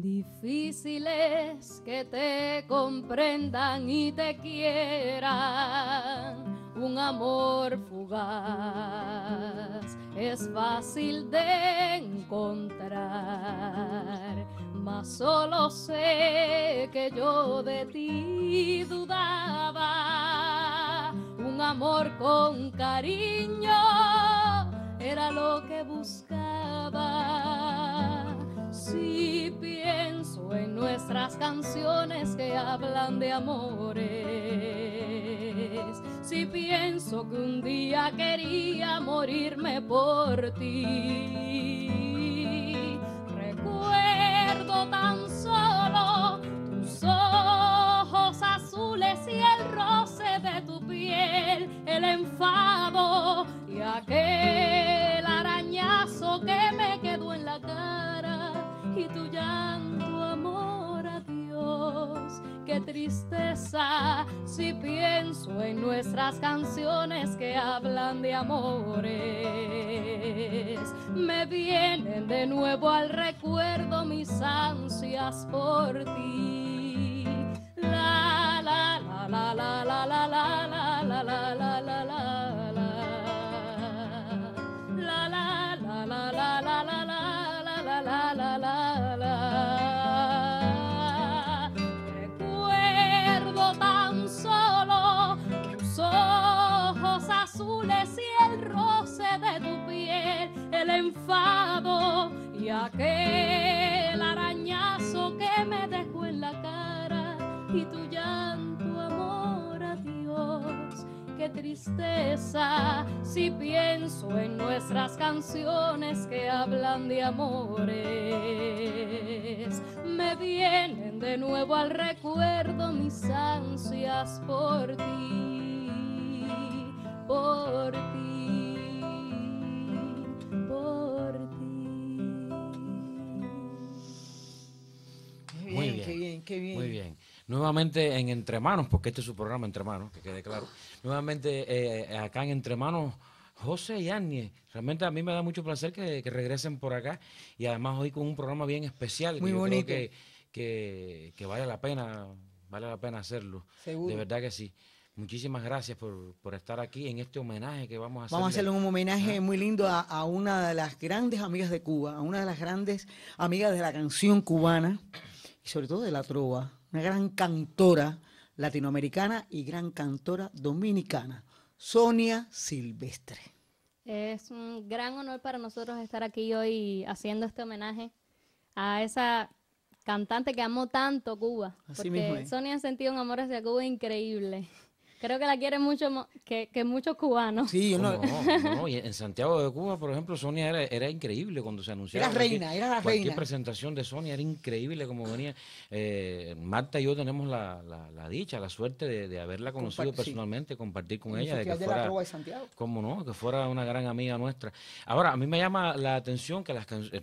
Difícil es que te comprendan y te quieran un amor fugaz es fácil de encontrar, mas solo sé que yo de ti dudaba. Un amor con cariño era lo que canciones que hablan de amores, si pienso que un día quería morirme por ti, recuerdo tan solo tus ojos azules y el roce de tu piel, el enfado si pienso en nuestras canciones que hablan de amores. Me vienen de nuevo al recuerdo mis ansias por ti. La la la la la la la la la la la la la enfado y aquel arañazo que me dejó en la cara y tu llanto, amor a Dios qué tristeza si pienso en nuestras canciones que hablan de amores. Me vienen de nuevo al recuerdo mis ansias por ti, por ti, qué bien. Muy bien. Nuevamente en Entre Manos, porque este es su programa Entre Manos, que quede claro. Nuevamente eh, acá en Entre Manos, José y Annie. Realmente a mí me da mucho placer que, que regresen por acá y además hoy con un programa bien especial. que Muy yo creo que, que, que vale la pena, vale la pena hacerlo. Seguro. De verdad que sí. Muchísimas gracias por, por estar aquí en este homenaje que vamos a hacer. Vamos a hacerle un homenaje Ah. muy lindo a, a una de las grandes amigas de Cuba, a una de las grandes amigas de la canción cubana y sobre todo de la trova, una gran cantora latinoamericana y gran cantora dominicana, Sonia Silvestre. Es un gran honor para nosotros estar aquí hoy haciendo este homenaje a esa cantante que amó tanto Cuba. Así porque mismo. Sonia ha sentido un amor hacia Cuba increíble. Creo que la quiere mucho que, que muchos cubanos. Sí, yo ¿Cómo no- no? No, y en Santiago de Cuba, por ejemplo, Sonia era, era increíble cuando se anunciaba. Era cualquier- reina, era la Cualquier reina. presentación de Sonia era increíble como venía. Eh, Marta y yo tenemos la, la- la dicha, la suerte de, de haberla conocido sí. personalmente, compartir con el ella, de que de la fuera, Trova de Santiago. cómo no, que fuera una gran amiga nuestra. Ahora, a mí me llama la atención que las canciones,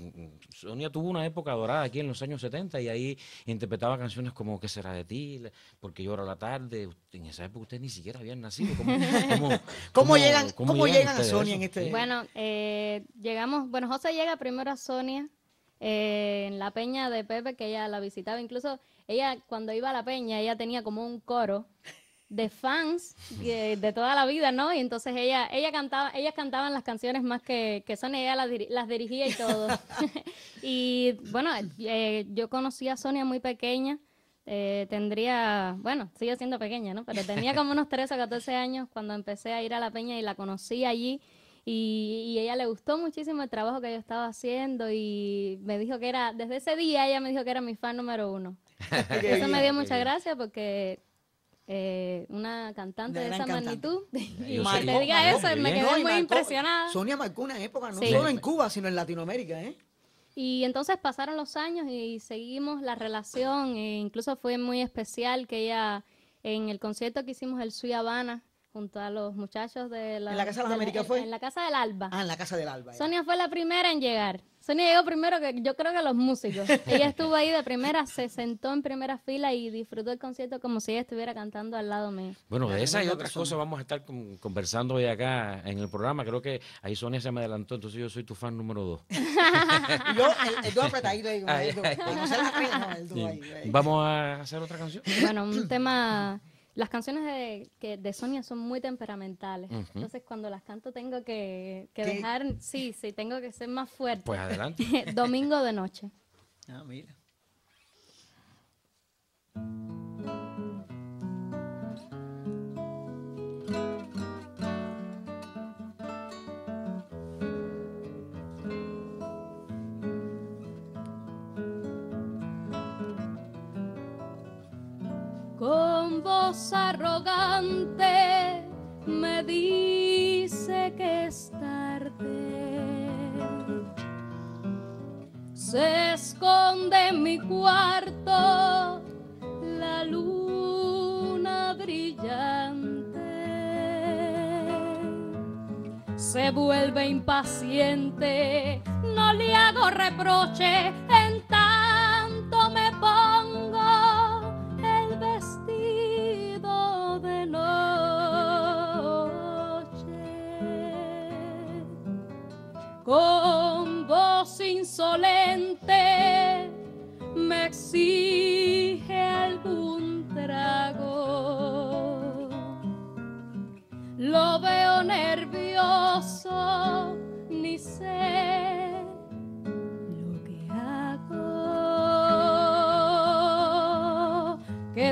Sonia tuvo una época dorada aquí en los años 70 y ahí interpretaba canciones como ¿Qué será de ti? Porque llora la tarde. En esa época ustedes ni siquiera habían nacido. ¿Cómo, cómo, ¿Cómo llegan- cómo llegan a Sonia en este- Bueno, eh, llegamos, bueno, José llega primero a Sonia eh, en la peña de Pepe, que ella la visitaba. Incluso ella, cuando iba a la peña, ella tenía como un coro de fans de, de toda la vida, ¿no? Y entonces ella, ella cantaba, ellas cantaban las canciones más que, que Sonia, ella las, diri- las dirigía y todo. y bueno, eh, yo conocí a Sonia muy pequeña. Eh, tendría, bueno, sigue siendo pequeña, ¿no? Pero tenía como unos 13 o 14 años cuando empecé a ir a la peña y la conocí allí. Y, y ella le gustó muchísimo el trabajo que yo estaba haciendo y me dijo que era, desde ese día ella me dijo que era mi fan número uno. Eso me dio mucha gracia porque eh, una cantante Una de esa cantante. magnitud, y que sé. te diga Marcó, eso, me quedé No, muy marcó- impresionada. Sonia marcó una época, no Sí. solo en Cuba, sino en Latinoamérica, ¿eh? Y entonces pasaron los años y seguimos la relación. e incluso fue muy especial que ella, en el concierto que hicimos el Sui Habana, junto a los muchachos de la... ¿En la Casa de las Américas fue? En la Casa del Alba. Ah, en la casa del Alba. ya. Sonia fue la primera en llegar. Sonia llegó primero que yo creo que los músicos. ella estuvo ahí de primera, se sentó en primera fila y disfrutó el concierto como si ella estuviera cantando al lado mío. Bueno, de esas y otras cosas vamos a estar con- conversando hoy acá en el programa. Creo que ahí Sonia se me adelantó, entonces yo soy tu fan número dos. Yo, el, dos apretadito ahí. Vamos a hacer otra canción. Bueno, un tema... Las canciones de, que, de Sonia son muy temperamentales. Entonces, cuando las canto tengo que, que dejar... Sí, sí, tengo que ser más fuerte. Pues adelante. Domingo de noche. Ah, mira. Voz arrogante me dice que es tarde. Se esconde en mi cuarto la luna brillante. Se vuelve impaciente, no le hago reproche, en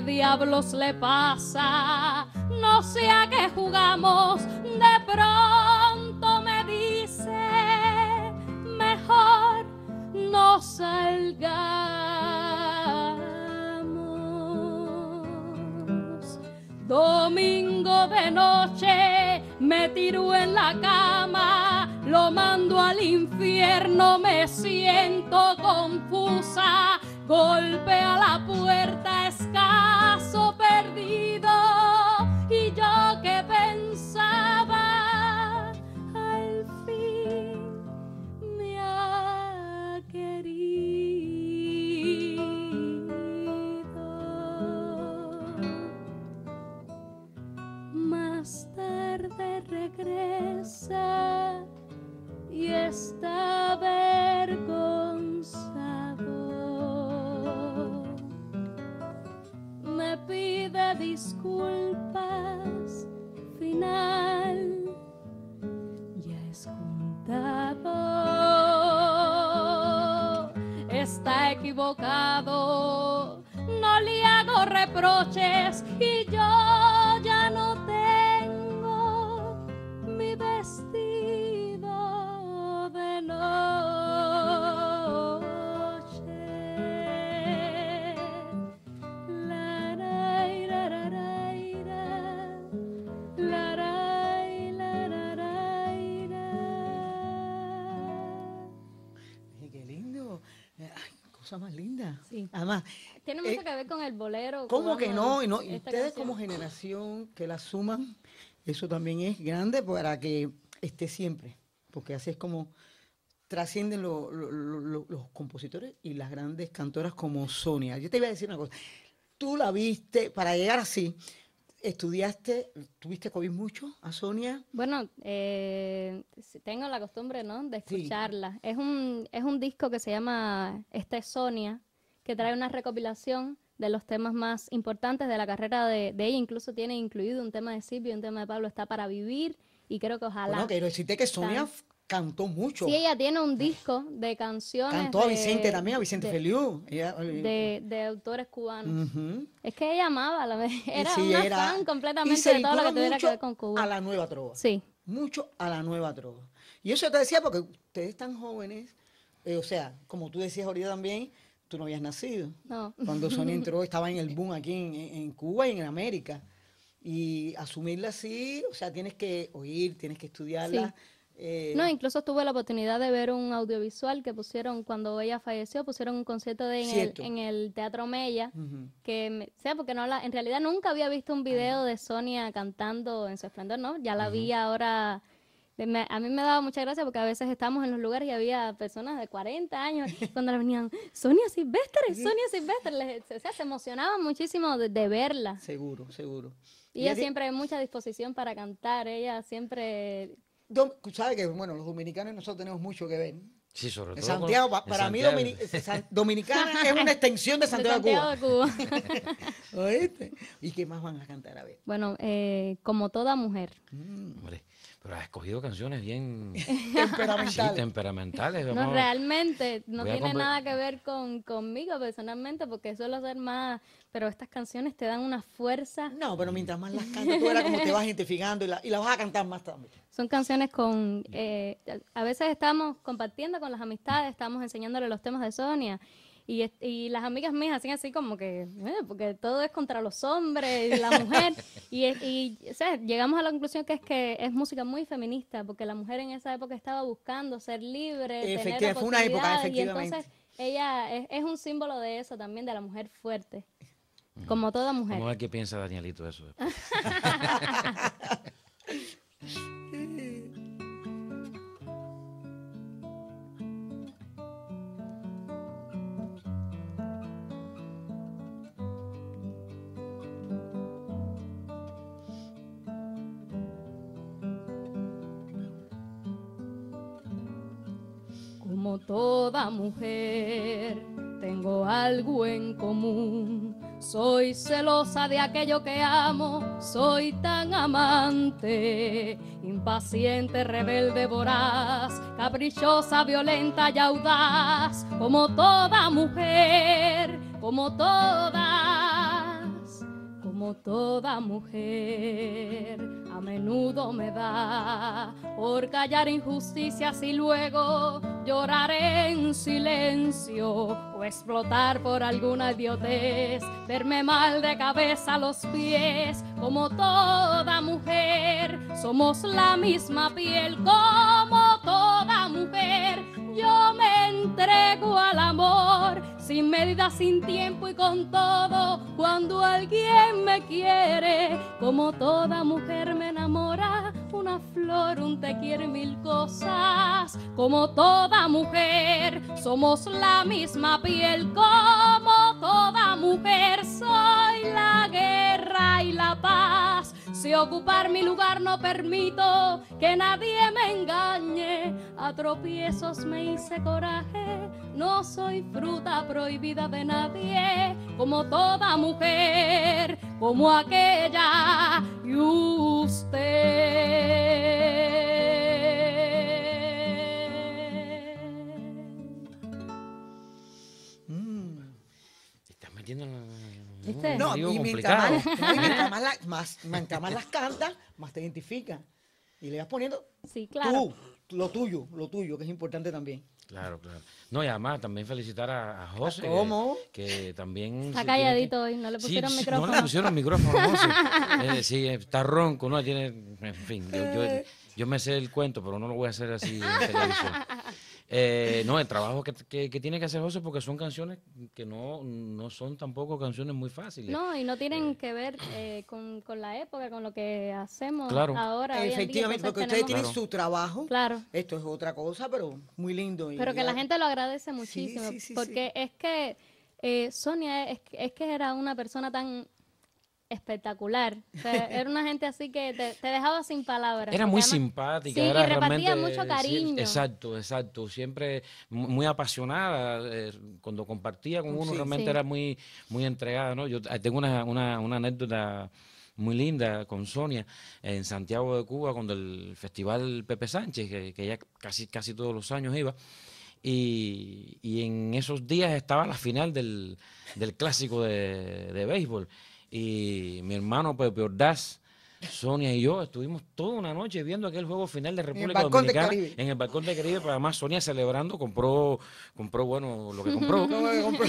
diablos le pasa? No sé a qué jugamos. De pronto me dice, mejor no salgamos. Domingo de noche me tiro en la cama, lo mando al infierno, me siento confusa, golpea la puerta escaso perdido y yo que pensaba al fin me ha querido. Más tarde regresa y está equivocado, no le hago reproches y yo cosa más linda. Sí. Además, Tiene Eh, mucho que ver con el bolero. ¿cómo que no? Y, no, y ustedes canción. como generación que la suman, eso también es grande para que esté siempre. Porque así es como trascienden lo- lo- lo- lo- los compositores y las grandes cantoras como Sonia. Yo te iba a decir una cosa. Tú la viste, para llegar así, estudiaste, ¿tuviste oír mucho a Sonia? Bueno, eh, tengo la costumbre, ¿no? De Sí. escucharla. Es un, es un disco que se llama Esta es Sonia, que trae una recopilación de los temas más importantes de la carrera de, de ella. Incluso tiene incluido un tema de Silvio y un tema de Pablo, Está para Vivir, y creo que ojalá. Bueno, quiero decirte que Sonia cantó mucho. Sí, ella tiene un disco de canciones. Cantó a de- Vicente también, a Vicente de, Feliu. Ella- de, de autores cubanos. Es que ella amaba, la, era sí, una era- fan y completamente se de todo lo que tuviera que ver con Cuba. A la nueva trova. Sí. Mucho a la nueva trova. Y eso te decía porque ustedes tan jóvenes, eh, o sea, como tú decías ahorita también, tú no habías nacido. No. Cuando Sonia entró, estaba en el boom aquí en, en- en Cuba y en América. Y asumirla así, o sea, tienes que oír, tienes que estudiarla. Eh, No, incluso tuve la oportunidad de ver un audiovisual que pusieron cuando ella falleció, pusieron un concierto de en, el, Cierto. en el Teatro Mella, que, me- o sea, porque no la, en realidad nunca había visto un video de Sonia cantando en su esplendor, ¿no? Ya la vi ahora, me- a mí me daba mucha gracia porque a veces estábamos en los lugares y había personas de 40 años cuando le venían, Sonia Silvestre, Sonia Silvestre, les- o sea, se emocionaban muchísimo de, de verla. Seguro, seguro. Y ella siempre hay mucha disposición para cantar, ella siempre ¿Sabe que, bueno, los dominicanos y nosotros tenemos mucho que ver? Sí, sobre todo. con- Santiago, para mí, Santiago. Dominicana es una extensión de de Santiago, de Cuba. De Cuba. ¿Oíste? ¿Y qué más van a cantar? A ver. Bueno, eh, como toda mujer. Hombre, pero has escogido canciones bien sí, Temperamental. temperamentales. No, realmente no voy tiene nada que ver con, conmigo personalmente, porque suelo ser más, pero estas canciones te dan una fuerza. No, pero mientras más las cantas, tú verás como te vas identificando y la, y la vas a cantar más también. Son canciones con, eh, a veces estamos compartiendo con las amistades, estamos enseñándole los temas de Sonia. Y, es- y las amigas mías hacen así como que, eh, porque todo es contra los hombres y la mujer. y, es- y o sea, llegamos a la conclusión que es que es música muy feminista, porque la mujer en esa época estaba buscando ser libre, tener fue una época, y entonces ella es, es un símbolo de eso también, de la mujer fuerte, como toda mujer. Vamos a ver qué piensa Danielito eso. Como toda mujer, tengo algo en común. Soy celosa de aquello que amo, soy tan amante, impaciente, rebelde, voraz, caprichosa, violenta y audaz, como toda mujer, como todas, como toda mujer, a menudo me da por callar injusticias y luego lloraré en silencio o explotar por alguna idiotez, verme mal de cabeza a los pies, como toda mujer, somos la misma piel, como toda mujer, yo me entrego al amor, sin medida, sin tiempo y con todo, cuando alguien me quiere, como toda mujer me enamora, una flor, un te quiere mil cosas, como toda mujer, somos la misma piel, como toda mujer, soy la guerra y la paz, si ocupar mi lugar no permito que nadie me engañe, a tropiezos me hice coraje, no soy fruta prohibida de nadie, como toda mujer, como aquella y usted. Mm. Te estás metiendo en en No, y mientras más, mientras más, la- más- mientras más las cantas, más te identificas. Y le vas poniendo Sí, claro. tú, lo tuyo, lo tuyo, que es importante también. Claro, claro. No, y además también felicitar a, a José. que- ¿Cómo? Que, también. Está se tiene que- calladito hoy, no le Sí, pusieron sí, micrófono. No le pusieron micrófono, no, sí. Eh, sí, está ronco, no, tiene, en fin, yo, yo- yo me sé el cuento, pero no lo voy a hacer así en televisión. Eh, no, el trabajo que, que- que tiene que hacer José, porque son canciones que no, no son tampoco canciones muy fáciles. No, y no tienen que ver eh, con, con la época, con lo que hacemos Claro. ahora. Efectivamente, entonces porque ustedes tenemos- tienen su trabajo. Claro. Esto es otra cosa, pero muy lindo. y Pero que la gente lo agradece muchísimo, sí, sí, sí. porque es que eh, Sonia es, es que era una persona tan espectacular. O sea, era una gente así que te, te dejaba sin palabras. Era muy simpática, Sí, era y repartía mucho sí, cariño. exacto, exacto. Siempre mu- muy apasionada. eh, cuando compartía con uno, Sí. realmente Sí. era muy, muy entregada. ¿no? Yo eh, tengo una, una, una anécdota muy linda con Sonia en Santiago de Cuba, cuando el Festival Pepe Sánchez, que, que ella casi, casi todos los años iba. Y, y en esos días estaba la final del, del clásico de, de béisbol. Y mi hermano Pepe Ordaz, Sonia y yo estuvimos toda una noche viendo aquel juego final de República Dominicana en el balcón de Caribe, pero además Sonia celebrando compró, compró bueno, lo que compró. ¿Cómo que compró?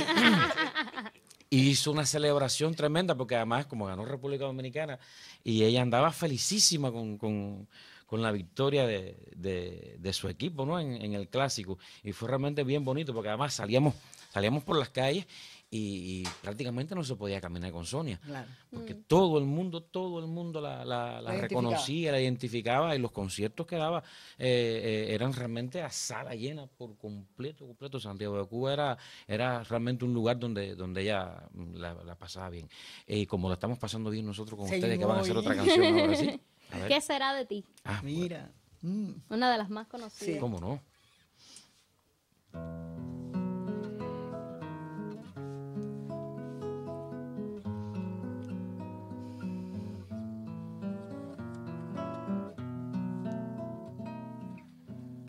Y hizo una celebración tremenda porque además como ganó República Dominicana y ella andaba felicísima con, con, con la victoria de, de- de su equipo ¿no? en, en el clásico. Y fue realmente bien bonito porque además salíamos, salíamos por las calles y, y prácticamente no se podía caminar con Sonia. Claro. Porque todo el mundo, todo el mundo la, la- la La identificaba. reconocía, la identificaba y los conciertos que daba eh, eh, eran realmente a sala llena por completo, completo. Santiago de Cuba era, era realmente un lugar donde, donde ella mm, la, la pasaba bien. Eh, Y como la estamos pasando bien nosotros con ustedes, que van a hacer otra canción ahora sí. A ver. ¿Qué será de ti? Ah, bueno, Mira. mm. Una de las más conocidas. ¿Cómo no?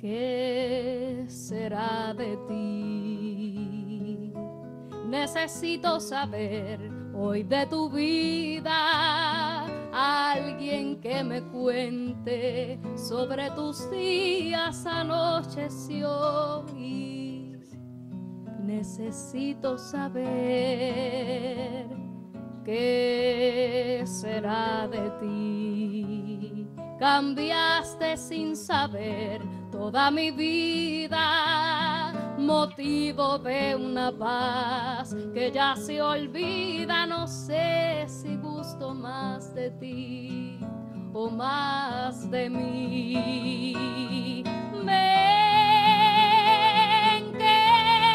¿Qué será de ti? Necesito saber hoy de tu vida. Alguien que me cuente sobre tus días, anoches y. Necesito saber qué será de ti. Cambiaste sin saber toda mi vida, motivo de una paz que ya se olvida. No sé si gusto más de ti o más de mí. Ven que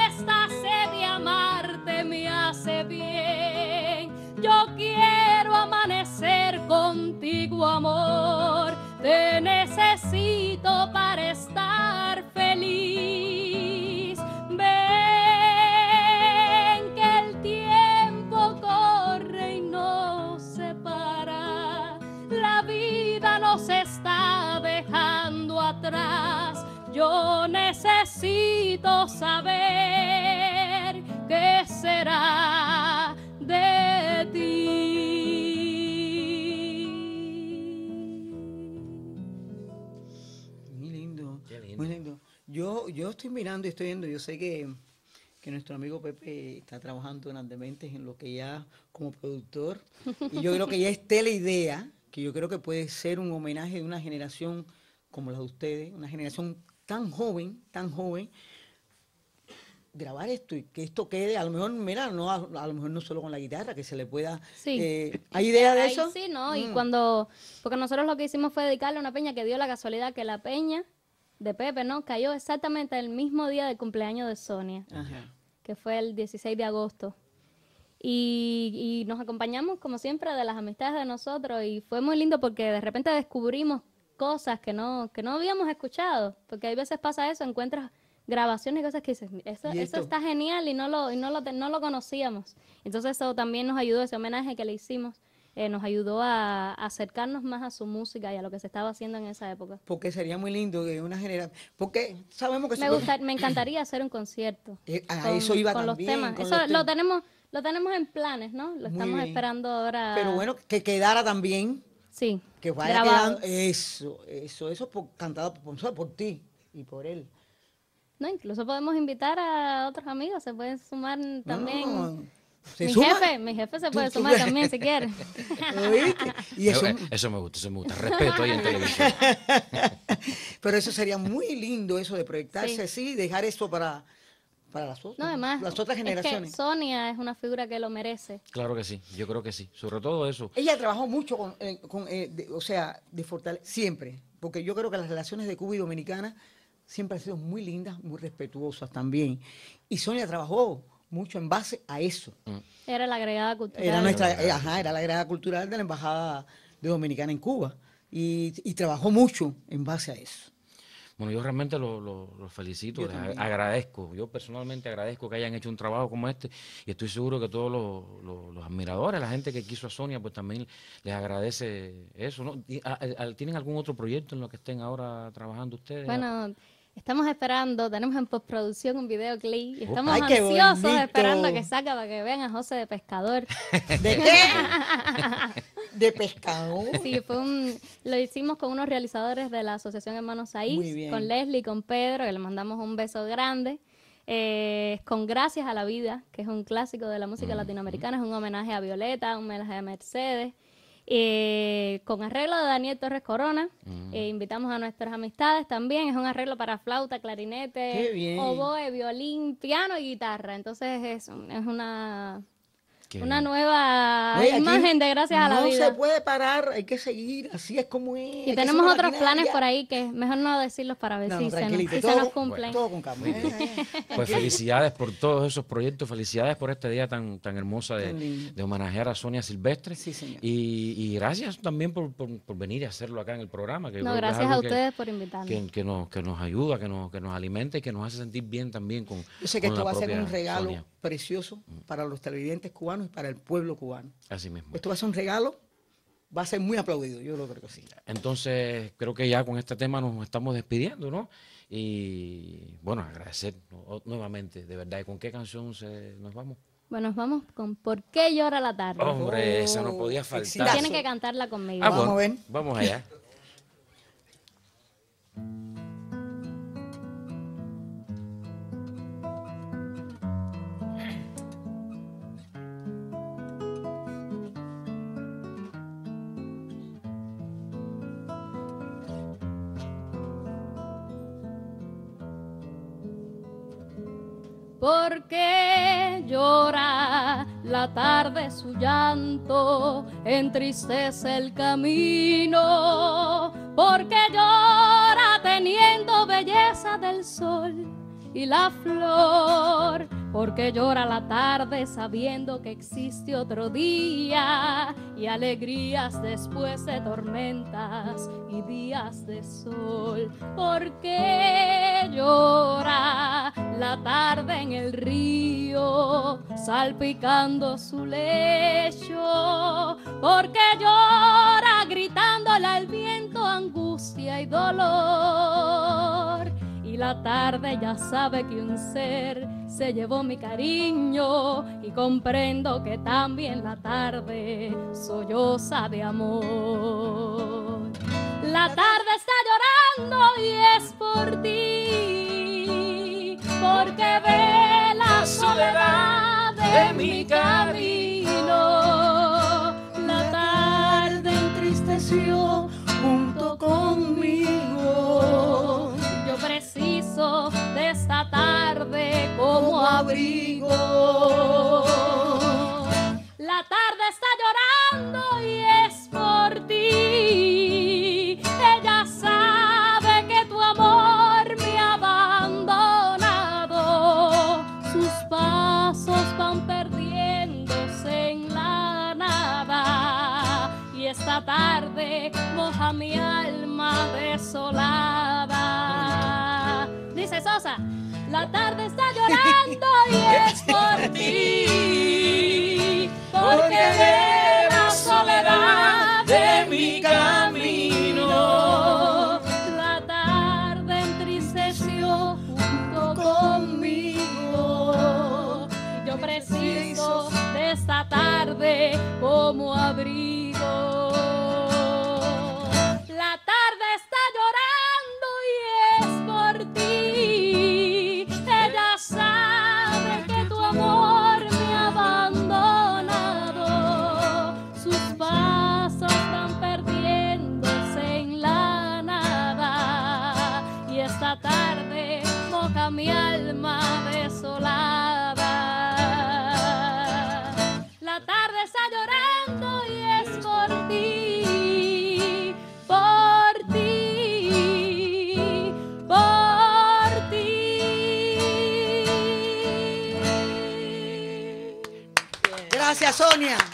esta sed de amarte me hace bien. Yo quiero amanecer contigo, amor. Te necesito para Yo necesito saber qué será de ti. Muy lindo. Qué lindo. Muy lindo. Yo, yo estoy mirando y estoy viendo, yo sé que, que nuestro amigo Pepe está trabajando grandemente en lo que ya como productor. Y yo creo que ya esté la idea, que yo creo que puede ser un homenaje de una generación como la de ustedes, una generación tan joven, tan joven, grabar esto y que esto quede, a lo mejor, mira, no, a, a lo mejor no solo con la guitarra, que se le pueda... Sí. eh, ¿Hay idea de Ahí eso? sí, ¿no? Y Mm. cuando, porque nosotros lo que hicimos fue dedicarle a una peña que dio la casualidad que la peña de Pepe, ¿no? Cayó exactamente el mismo día del cumpleaños de Sonia, Ajá. que fue el 16 de agosto. Y, y nos acompañamos, como siempre, de las amistades de nosotros y fue muy lindo porque de repente descubrimos cosas que no, que no habíamos escuchado, porque hay veces pasa eso, encuentras grabaciones y cosas que dices, eso, ¿Y eso está genial y no lo, y no lo, no lo conocíamos. Entonces eso también nos ayudó, ese homenaje que le hicimos, eh, nos ayudó a, a acercarnos más a su música y a lo que se estaba haciendo en esa época. Porque sería muy lindo que una generación... Porque sabemos que... Me, gusta, me encantaría hacer un concierto. Eh, a con- eso iba con los también, temas. con Eso los lo temas. tenemos, lo tenemos en planes, ¿no? Lo Muy estamos bien. esperando ahora. Pero bueno, que quedara también, sí, que vaya quedando... Eso, eso, eso por, cantado por, por- ti y por él. No, incluso podemos invitar a otros amigos, se pueden sumar también. No, ¿se mi suma? jefe, mi jefe se puede tú- sumar también si quiere. ¿Oíste? Y eso, Eh, eh, eso me gusta, eso me gusta. Respeto ahí en televisión. pero eso sería muy lindo, eso de proyectarse así y dejar eso para, para las, otras, No, además, las otras es que generaciones. Sonia es una figura que lo merece. Claro que sí, yo creo que sí. Sobre todo eso. Ella trabajó mucho con, eh, con, eh, de- o sea, de fortalecer, siempre, porque yo creo que las relaciones de Cuba y Dominicana siempre han sido muy lindas, muy respetuosas también. Y Sonia trabajó mucho en base a eso. Era la agregada cultural. Era nuestra, eh, ajá, era la agregada cultural de la Embajada de Dominicana en Cuba. Y, y trabajó mucho en base a eso. Bueno, yo realmente los lo, lo felicito, les agradezco. Yo personalmente agradezco que hayan hecho un trabajo como este y estoy seguro que todos los, los- los admiradores, la gente que quiso a Sonia, pues también les agradece eso. ¿no? ¿Tienen algún otro proyecto en lo que estén ahora trabajando ustedes? Bueno, estamos esperando, tenemos en postproducción un videoclip y estamos ¡Ay, ansiosos bonito! esperando que salga para que vean a José de Pescador. ¿De qué? De pescado. Sí, fue un, lo hicimos con unos realizadores de la Asociación Hermanos Saís, con Leslie y con Pedro, que le mandamos un beso grande. Eh, con Gracias a la Vida, que es un clásico de la música latinoamericana, es un homenaje a Violeta, un homenaje a Mercedes. eh, con arreglo de Daniel Torres Corona. Mm. Eh, invitamos a nuestras amistades también. Es un arreglo para flauta, clarinete, oboe, violín, piano y guitarra. Entonces es, es una, Qué una bien. nueva Oye, imagen de gracias a la no vida. se puede parar, hay que seguir, así es como es. Y tenemos otros planes por ahí que mejor no decirlos para ver No, si, no, se nos, se cumplen. Todo con calma. Pues felicidades por todos esos proyectos, felicidades por este día tan, tan hermosa de, de homenajear a Sonia Silvestre. Sí, señor. Y, y gracias también por, por- por venir y hacerlo acá en el programa. Que No, gracias a que- ustedes por invitarnos. que, que nos, que nos ayuda, que nos, que nos alimenta y que nos hace sentir bien también con Yo sé que con esto la va a ser un regalo Sonia. Precioso para los televidentes cubanos y para el pueblo cubano. Así mismo. Esto va a ser un regalo, va a ser muy aplaudido, yo lo creo que sí. Entonces, creo que ya con este tema nos estamos despidiendo, ¿no? Y bueno, agradecer nuevamente, de verdad. ¿Y con qué canción se, nos vamos? Bueno, nos vamos con ¿Por qué llora la tarde? Hombre, esa no Oh, podía faltar. exitazo. Tienen que cantarla conmigo. Ah, Vamos bueno, a ver. Vamos allá. ¿Por qué llora la tarde su llanto? Entristece el camino. ¿Por qué llora teniendo belleza del sol y la flor? Porque llora la tarde sabiendo que existe otro día y alegrías después de tormentas y días de sol. Porque llora la tarde en el río salpicando su lecho. Porque llora gritándole al viento angustia y dolor. Y la tarde ya sabe que un ser se llevó mi cariño y comprendo que también la tarde solloza de amor. La tarde está llorando y es por ti, porque ve la soledad de mi camino. La tarde entristeció junto conmigo. Yo preciso de esta tarde como abrigo. La tarde está llorando y es por moja mi alma desolada. Dice Sosa, la tarde está llorando y es por ti. Porque ve la soledad de mi camino. La tarde entristeció junto conmigo. Yo preciso de esta tarde como abrigo. Sonia.